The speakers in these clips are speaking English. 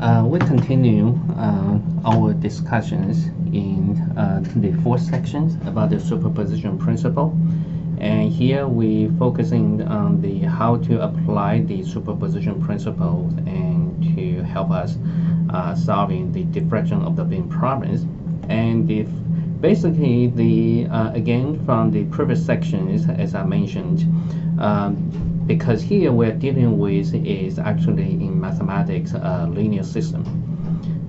Uh, we continue uh, our discussions in uh, the fourth section about the superposition principle. And here we focusing on the how to apply the superposition principle and to help us uh, solving the deflection of the beam problems. And if basically the uh, again from the previous sections as I mentioned, um, because here we're dealing with is actually in mathematics a linear system.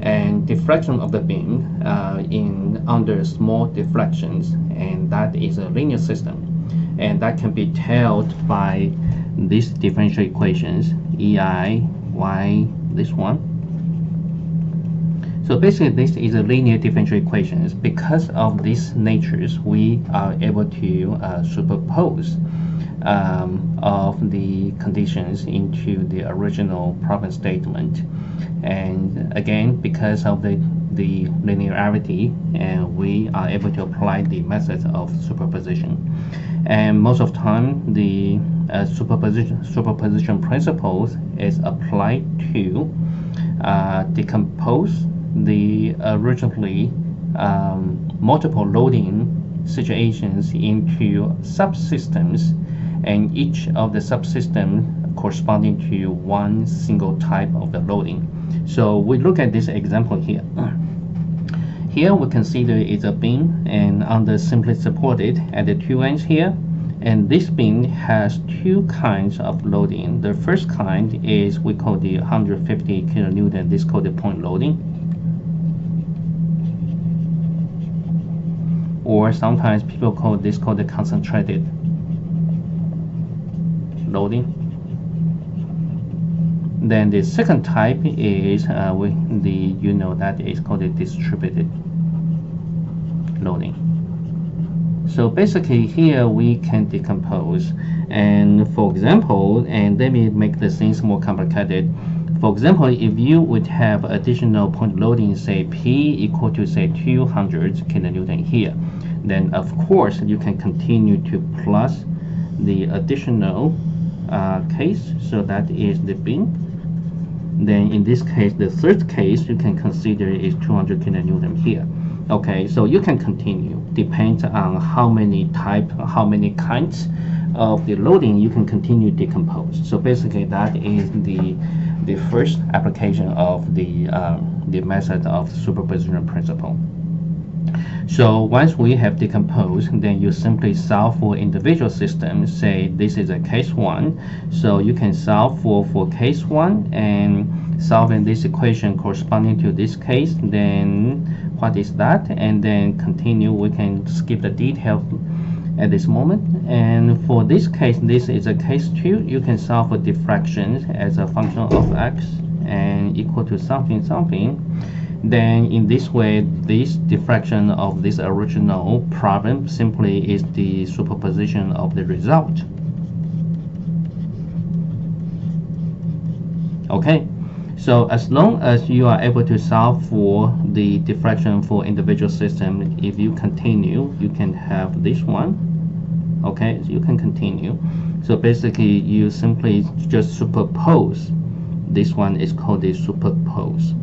And deflection of the beam uh, in under small deflections and that is a linear system. And that can be told by these differential equations ei y this one. So basically this is a linear differential equations. Because of these natures we are able to uh, superpose um, of the conditions into the original problem statement. And again, because of the, the linearity, and we are able to apply the method of superposition. And most of the time, the uh, superposition, superposition principles is applied to uh, decompose the originally um, multiple loading situations into subsystems and each of the subsystem corresponding to one single type of the loading. So we look at this example here. Here we consider it's a beam and under simply supported at the two ends here. And this beam has two kinds of loading. The first kind is we call the 150 kilonewton, this called the point loading. Or sometimes people call this called the concentrated loading. Then the second type is uh, we, the you know that is called the distributed loading. So basically here we can decompose and for example and let me make the things more complicated for example if you would have additional point loading say P equal to say 200 kilonewton here then of course you can continue to plus the additional uh, case. So that is the beam then in this case the third case you can consider is 200 kilonewton here. Okay so you can continue. Depends on how many type how many kinds of the loading you can continue decompose. So basically that is the the first application of the um, the method of superposition principle so once we have decomposed, then you simply solve for individual systems. Say this is a case one. So you can solve for, for case one and solving this equation corresponding to this case, then what is that? And then continue, we can skip the details at this moment. And for this case, this is a case two. You can solve for deflection as a function of x and equal to something something then in this way this deflection of this original problem simply is the superposition of the result okay so as long as you are able to solve for the deflection for individual system if you continue you can have this one. Okay so you can continue. So basically you simply just superpose. This one is called the superpose.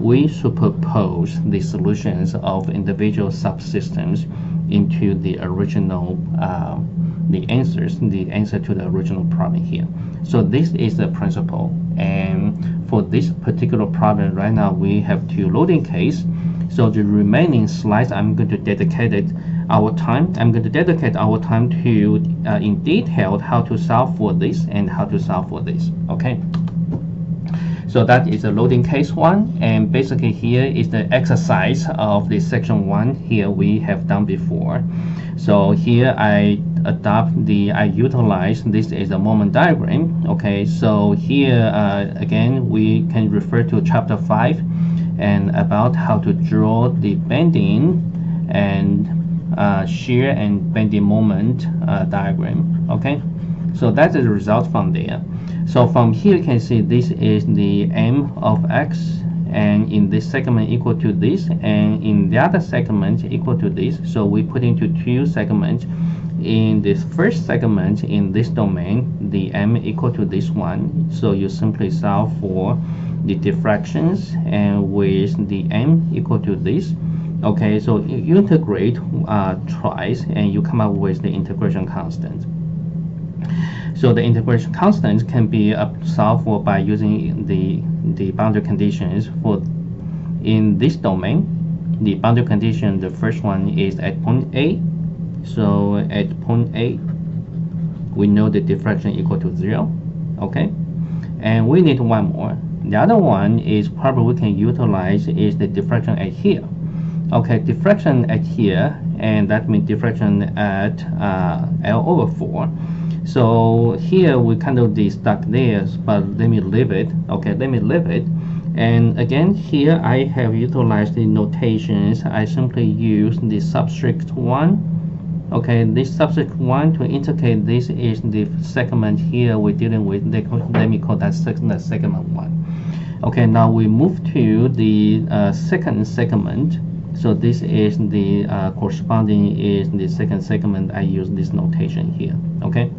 We superpose the solutions of individual subsystems into the original uh, the answers the answer to the original problem here so this is the principle. And for this particular problem right now we have two loading case. So the remaining slides I'm going to dedicate our time. I'm going to dedicate our time to uh, in detail how to solve for this and how to solve for this. Okay? So that is a loading case one, and basically here is the exercise of the section one here we have done before. So here I adopt the, I utilize this is a moment diagram. Okay, so here uh, again we can refer to chapter five and about how to draw the bending and uh, shear and bending moment uh, diagram. Okay, so that's the result from there. So from here you can see this is the m of x and in this segment equal to this and in the other segment equal to this. So we put into two segments. In this first segment in this domain the m equal to this one. So you simply solve for the deflections and with the m equal to this. Okay so you integrate uh, twice and you come up with the integration constant so the integration constant can be solved for by using the the boundary conditions for in this domain. The boundary condition the first one is at point A. So at point A we know the deflection equal to zero okay? And we need one more. The other one is probably we can utilize is the deflection at here. Okay deflection at here and that means deflection at uh, L over 4 so here we kind of stuck there but let me leave it. Okay let me leave it. And again here I have utilized the notations. I simply use the subscript 1 okay this subscript 1 to indicate this is the segment here we're dealing with. Let me call that segment, segment 1 okay now we move to the uh, second segment. So this is the uh, corresponding is the second segment. I use this notation here. Okay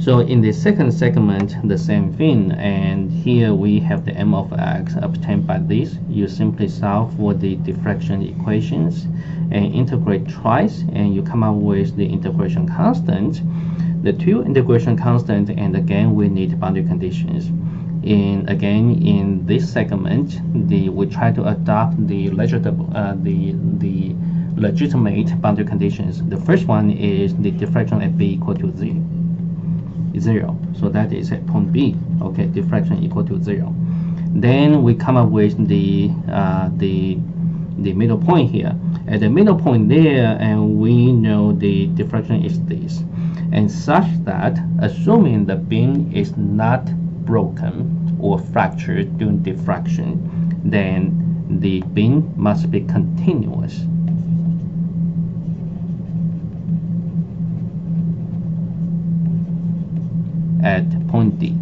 so in the second segment, the same thing, and here we have the M of x obtained by this. You simply solve for the deflection equations and integrate twice, and you come up with the integration constant. The two integration constant, and again, we need boundary conditions. In again, in this segment, the we try to adopt the legitimate uh, the the legitimate boundary conditions. The first one is the deflection at b equal to zero. 0. So that is at point B, okay, deflection equal to 0. Then we come up with the, uh, the, the middle point here. At the middle point there, and we know the deflection is this. And such that, assuming the beam is not broken or fractured during deflection, then the beam must be continuous at point D.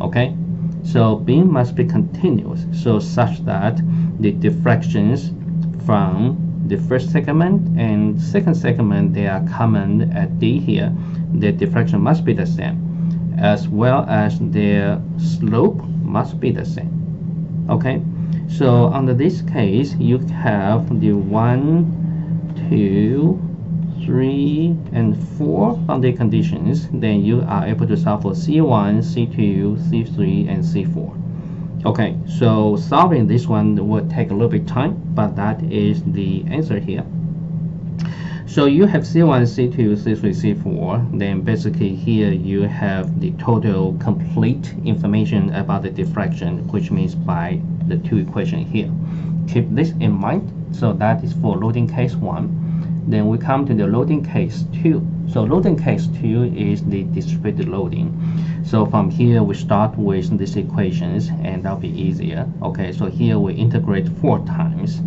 Okay, so beam must be continuous, so such that the deflections from the first segment and second segment they are common at D here. The deflection must be the same as well as their slope must be the same okay so under this case you have the one two three and four boundary conditions then you are able to solve for c1 c2 c3 and c4 okay so solving this one will take a little bit time but that is the answer here so you have C1, C2, C3, C4. Then basically here you have the total complete information about the deflection, which means by the two equation here. Keep this in mind. So that is for loading case one. Then we come to the loading case two. So loading case two is the distributed loading. So from here we start with these equations and that'll be easier. Okay, so here we integrate four times.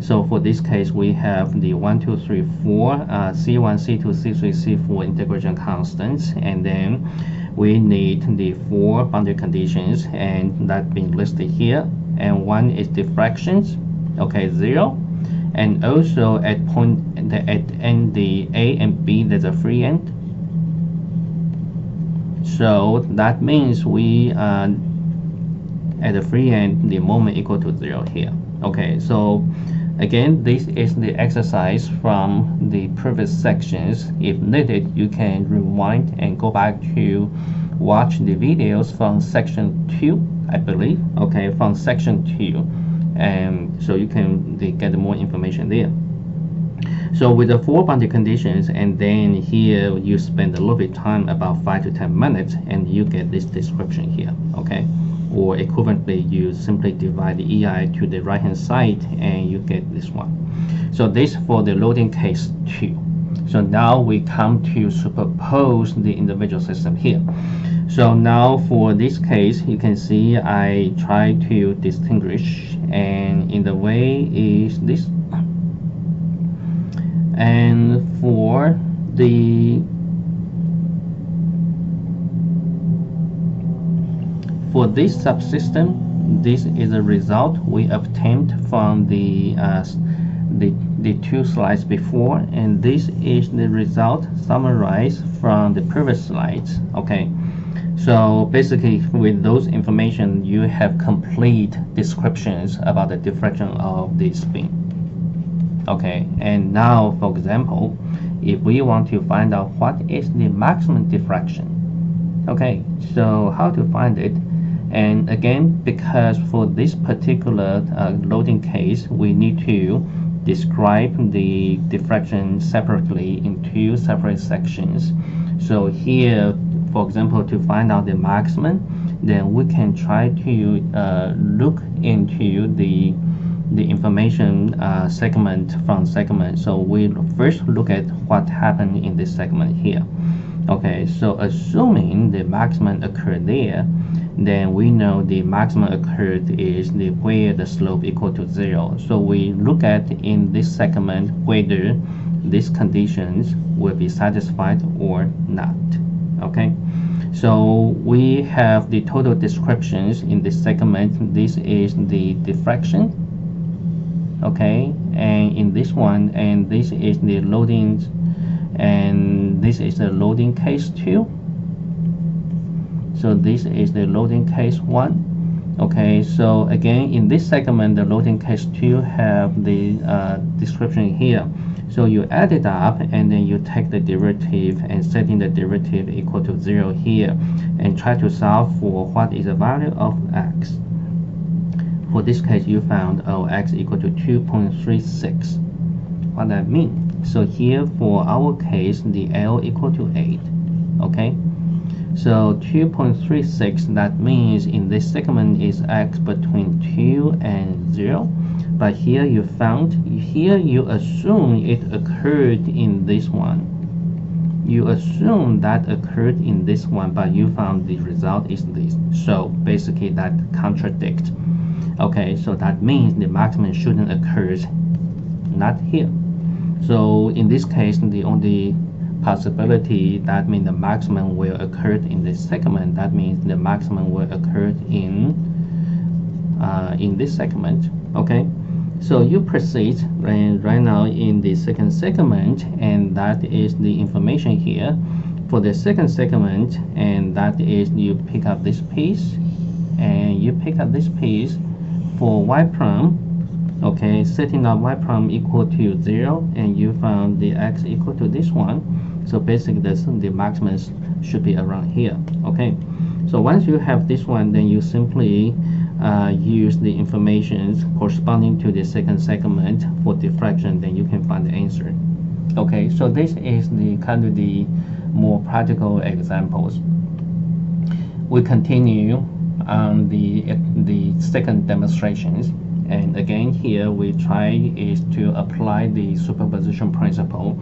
So for this case, we have the 1, 2, 3, 4, uh, C1, C2, C3, C4 integration constants, and then we need the four boundary conditions, and that being listed here. And one is deflections, okay, zero, and also at point at end the A and B, there's a free end. So that means we uh, at the free end, the moment equal to zero here. Okay, so Again, this is the exercise from the previous sections. If needed, you can rewind and go back to watch the videos from section 2, I believe. Okay, from section 2. And so you can get more information there. So with the four boundary conditions, and then here you spend a little bit time, about 5 to 10 minutes, and you get this description here. Okay or equivalently you simply divide the EI to the right hand side and you get this one. So this for the loading case 2. So now we come to superpose the individual system here. So now for this case, you can see I try to distinguish and in the way is this. And for the for this subsystem this is the result we obtained from the uh, the, the two slides before and this is the result summarized from the previous slides okay? So basically with those information you have complete descriptions about the deflection of the spin okay and now for example if we want to find out what is the maximum deflection okay so how to find it? And again because for this particular uh, loading case we need to describe the deflection separately in two separate sections. So here for example to find out the maximum then we can try to uh, look into the the information uh, segment from segment. So we first look at what happened in this segment here. Okay, so assuming the maximum occurred there, then we know the maximum occurred is the where the slope equal to zero. So we look at in this segment whether these conditions will be satisfied or not. Okay, so we have the total descriptions in this segment. This is the deflection okay? And in this one and this is the loading and this is the loading case 2 so this is the loading case 1 okay? So again in this segment the loading case 2 have the uh, description here. So you add it up and then you take the derivative and setting the derivative equal to 0 here and try to solve for what is the value of x for this case, you found oh, x equal to 2.36. What that mean So here for our case, the L equal to 8. Okay? So 2.36, that means in this segment is x between 2 and 0. But here you found, here you assume it occurred in this one. You assume that occurred in this one, but you found the result is this. So basically that contradicts okay so that means the maximum shouldn't occur not here. So in this case the only possibility that means the maximum will occur in this segment. That means the maximum will occur in uh, in this segment okay? So you proceed right, right now in the second segment and that is the information here. For the second segment and that is you pick up this piece and you pick up this piece for y prime okay setting up y prime equal to 0 and you found the x equal to this one. So basically this, the maximum should be around here okay? So once you have this one then you simply uh, use the information corresponding to the second segment for deflection then you can find the answer okay? So this is the kind of the more practical examples. We continue on the the second demonstrations. And again here we try is to apply the superposition principle.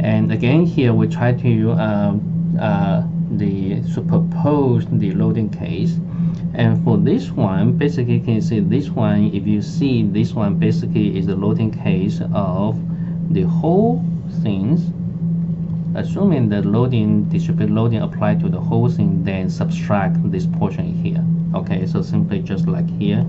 And again here we try to uh, uh, the superpose the loading case. And for this one basically you can see this one if you see this one basically is the loading case of the whole things assuming the loading distributed loading applied to the whole thing then subtract this portion here. Okay so simply just like here.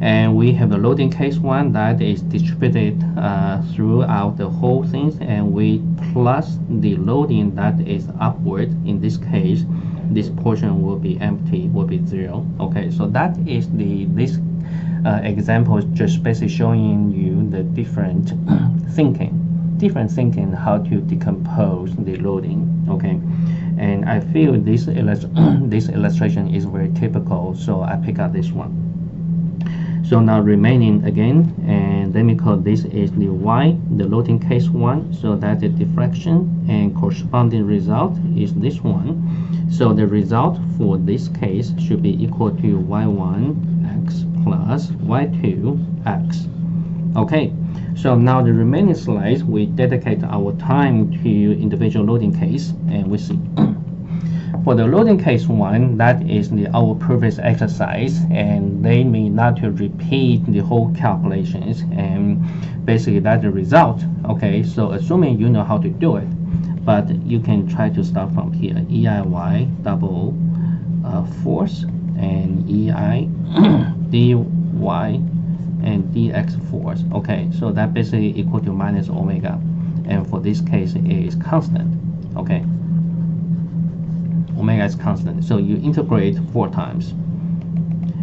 And we have the loading case one that is distributed uh, throughout the whole thing and we plus the loading that is upward. In this case this portion will be empty will be zero. Okay so that is the this uh, example just basically showing you the different thinking different thinking how to decompose the loading okay? And I feel this this illustration is very typical so I pick up this one. So now remaining again and let me call this is the y the loading case one. So that the deflection and corresponding result is this one. So the result for this case should be equal to y1 x plus y2 x okay so now the remaining slides, we dedicate our time to individual loading case, and we see. For the loading case one, that is the, our previous exercise, and they may not to repeat the whole calculations, and basically that's the result. Okay, so assuming you know how to do it, but you can try to start from here. EIY double uh, force and EI, dy, and dx force. Okay, so that basically equal to minus omega, and for this case it is constant. Okay, omega is constant. So you integrate four times,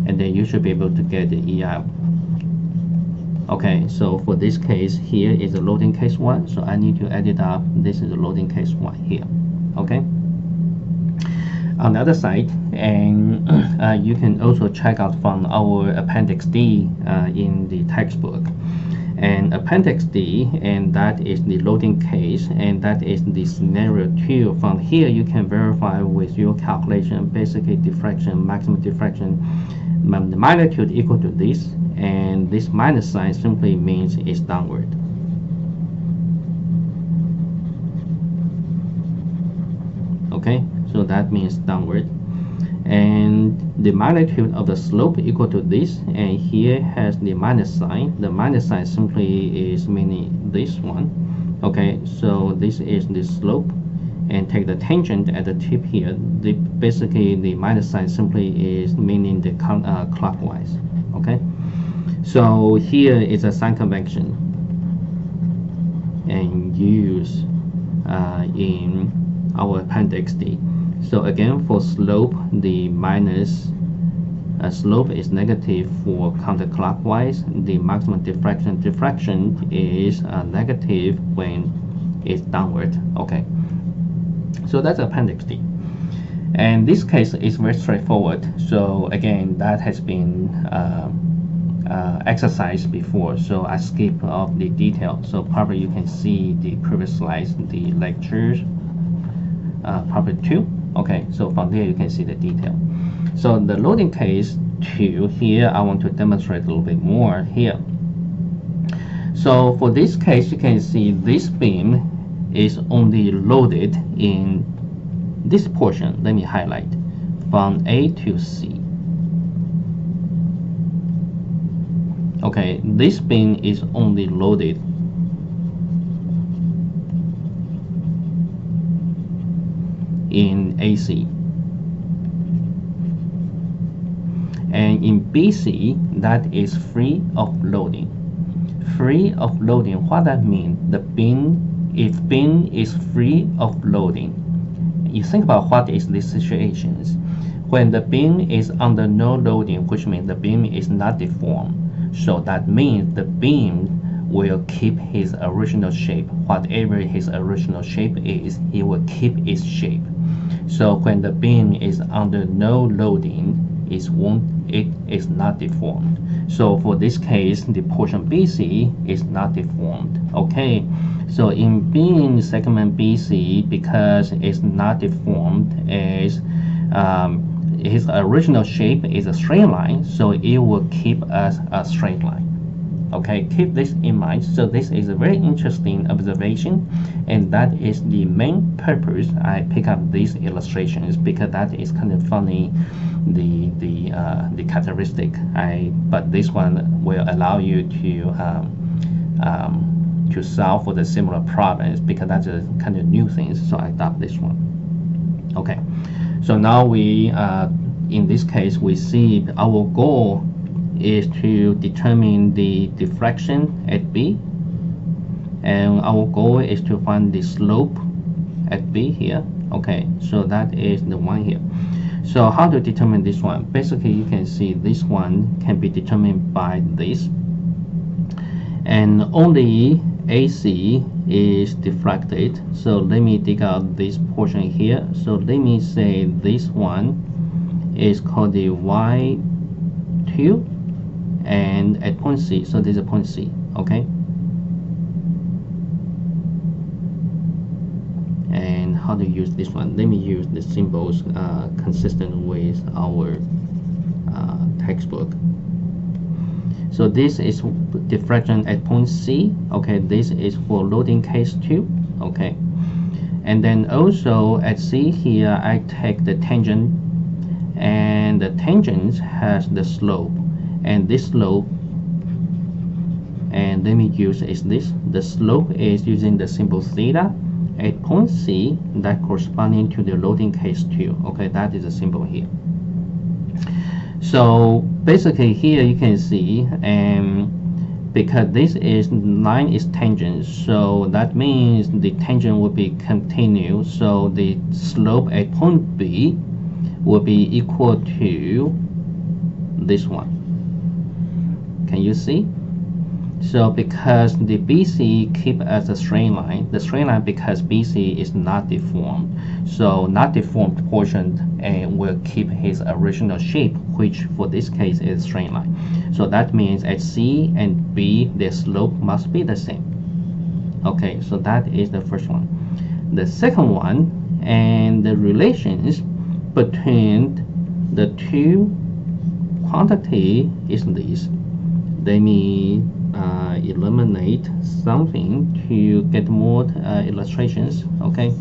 and then you should be able to get the EI. Okay, so for this case here is the loading case one, so I need to add it up. This is the loading case one here. Okay on the other side and uh, you can also check out from our appendix D uh, in the textbook. And appendix D and that is the loading case and that is the scenario 2 from here you can verify with your calculation basically deflection maximum deflection the magnitude equal to this and this minus sign simply means it's downward okay so that means downward. And the magnitude of the slope equal to this and here has the minus sign. The minus sign simply is meaning this one. Okay so this is the slope. And take the tangent at the tip here. The basically the minus sign simply is meaning the uh, clockwise. Okay? So here is a sign convention. And use uh, in our appendix D so again, for slope, the minus uh, slope is negative for counterclockwise. The maximum deflection deflection is uh, negative when it's downward. Okay, so that's appendix D. And this case is very straightforward. So again, that has been uh, uh, exercised before. So I skip off the detail. So probably you can see the previous slides, the lectures, uh, probably two. Okay, so from there you can see the detail. So the loading case 2 here, I want to demonstrate a little bit more here. So for this case, you can see this beam is only loaded in this portion. Let me highlight from A to C. Okay, this beam is only loaded in AC. And in BC, that is free of loading. Free of loading, what that means, the beam, if beam is free of loading, you think about what is this situations. When the beam is under no loading, which means the beam is not deformed, so that means the beam will keep his original shape. Whatever his original shape is, he will keep its shape. So when the beam is under no loading, it won't it is not deformed. So for this case, the portion BC is not deformed. Okay. So in beam segment BC, because it's not deformed, is um, his original shape is a straight line, so it will keep as a straight line okay keep this in mind. So this is a very interesting observation and that is the main purpose I pick up these illustrations because that is kind of funny the the uh, the characteristic. I but this one will allow you to um, um, to solve for the similar problems because that's a kind of new things so I adopt this one. Okay so now we uh, in this case we see our goal is to determine the deflection at B. And our goal is to find the slope at B here. Okay so that is the one here. So how to determine this one? Basically you can see this one can be determined by this. And only AC is deflected so let me dig out this portion here. So let me say this one is called the Y2 and at point C, so this is a point C, okay? And how to use this one? Let me use the symbols uh, consistent with our uh, textbook. So this is deflection at point C, okay? This is for loading case 2, okay? And then also at C here, I take the tangent and the tangent has the slope and this slope and let me use is this the slope is using the symbol theta at point C that corresponding to the loading case 2 okay that is a symbol here. So basically here you can see um, because this is line is tangent so that means the tangent will be continuous so the slope at point B will be equal to this one can you see so because the BC keep as a straight line, the straight line because BC is not deformed, so not deformed portion and will keep his original shape, which for this case is straight line. So that means at C and B, the slope must be the same. Okay, so that is the first one. The second one, and the relations between the two quantity is this. Let me uh, eliminate something to get more uh, illustrations okay?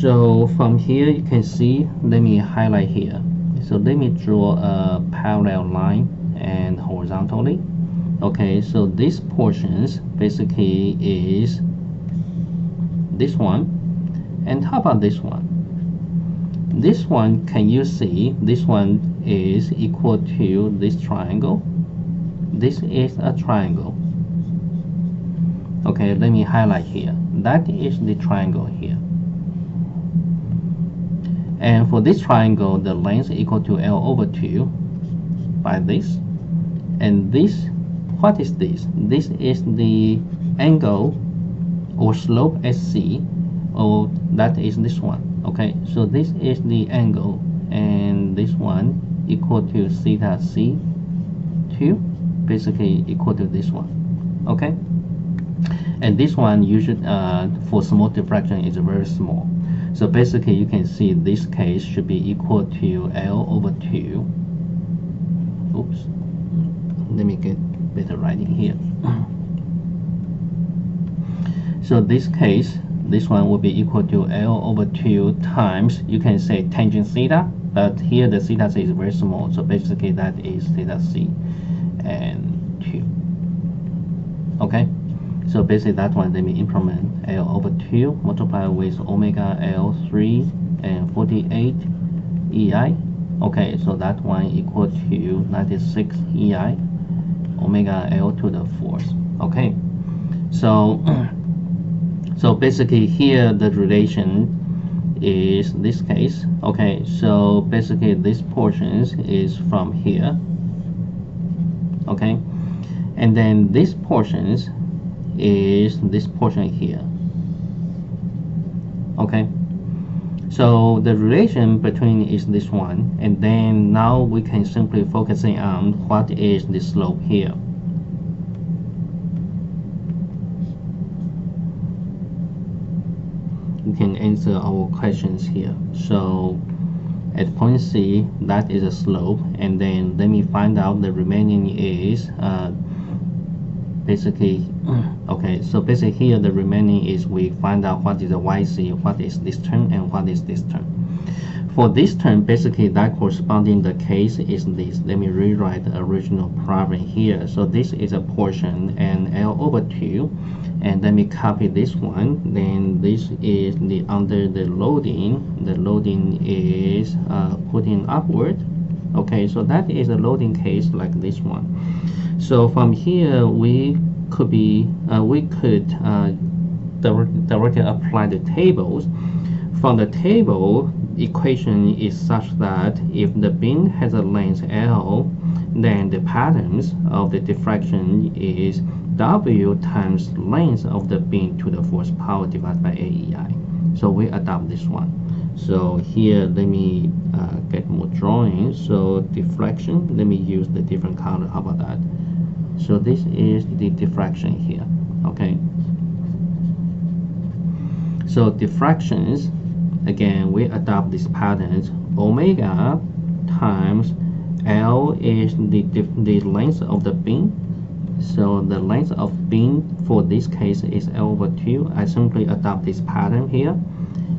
So from here you can see let me highlight here. So let me draw a parallel line and horizontally. Okay so this portions basically is this one and how about this one this one can you see? This one is equal to this triangle. This is a triangle. Okay let me highlight here. That is the triangle here. And for this triangle the length is equal to L over 2 by this. And this what is this? This is the angle or slope SC or that is this one okay so this is the angle and this one equal to theta c 2 basically equal to this one okay? And this one usually uh, for small deflection is very small. So basically you can see this case should be equal to L over 2 oops. Let me get better writing here. So this case this one will be equal to L over 2 times, you can say tangent theta, but here the theta is very small, so basically that is theta c and 2. Okay, so basically that one, let me implement L over 2 multiplied with omega L3 and 48 EI. Okay, so that one equal to 96 EI omega L to the fourth. Okay, so so basically here the relation is this case. Okay so basically this portions is from here. Okay and then this portions is this portion here. Okay so the relation between is this one and then now we can simply focusing on what is the slope here can answer our questions here. So at point C, that is a slope, and then let me find out the remaining is uh, basically, okay, so basically here the remaining is we find out what is the YC, what is this term, and what is this term. For this term, basically that corresponding the case is this. Let me rewrite the original problem here. So this is a portion and L over 2 and let me copy this one. Then this is the under the loading the loading is uh, putting upward. Okay so that is a loading case like this one. So from here we could be uh, we could uh, directly apply the tables. From the table equation is such that if the beam has a length L then the patterns of the deflection is W times length of the beam to the fourth power divided by AEI. So we adopt this one. So here, let me uh, get more drawing. So deflection, let me use the different color. How about that? So this is the deflection here. Okay. So deflections, again, we adopt these patterns. Omega times L is the, the length of the beam so the length of beam for this case is L over 2. I simply adopt this pattern here.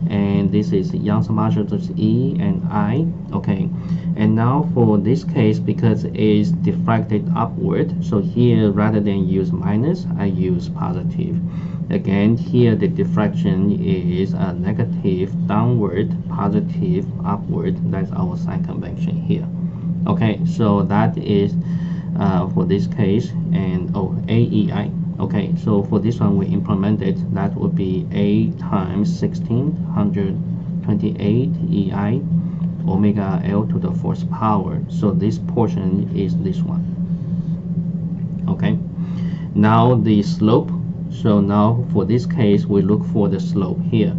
And this is Young's modulus E and I. Okay. And now for this case, because it's deflected upward, so here rather than use minus, I use positive. again here the deflection is a negative downward positive upward that's our sign convention here okay so that is uh, for this case and oh AEI okay so for this one we implemented that would be A times 1628 EI omega L to the fourth power. So this portion is this one. Okay. Now the slope. So now for this case we look for the slope here.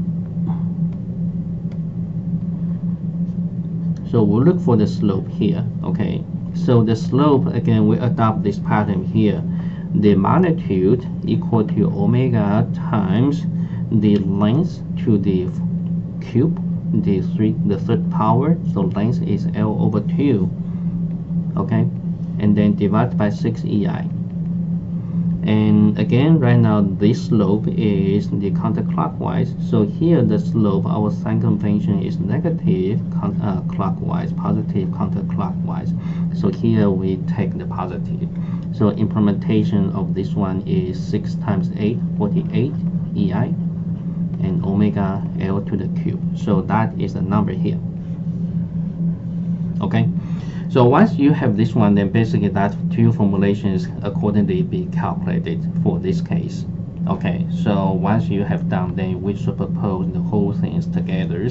So we'll look for the slope here okay so the slope again we adopt this pattern here. The magnitude equal to omega times the length to the cube the three the third power. So length is L over 2 okay? And then divide by 6 EI and again right now this slope is the counterclockwise. So here the slope our sign convention is negative uh, clockwise positive counterclockwise so here we take the positive. So implementation of this one is 6 times 8 48 ei and omega l to the cube. So that is the number here. Okay? So once you have this one, then basically that two formulations accordingly be calculated for this case. Okay, so once you have done, then we superpose the whole things together.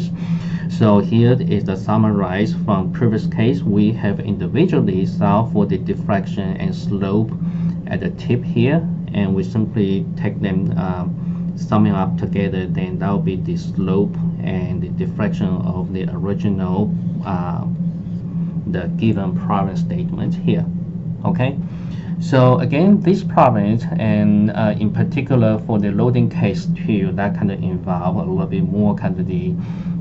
So here is the summarize from previous case. We have individually solved for the deflection and slope at the tip here, and we simply take them um, summing up together, then that will be the slope and the deflection of the original uh, the given problem statement here okay so again this problem and uh, in particular for the loading case too that kind of involve a little bit more kind of the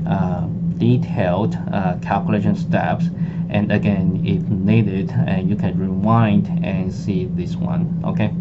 uh, detailed uh, calculation steps. And again if needed uh, you can rewind and see this one okay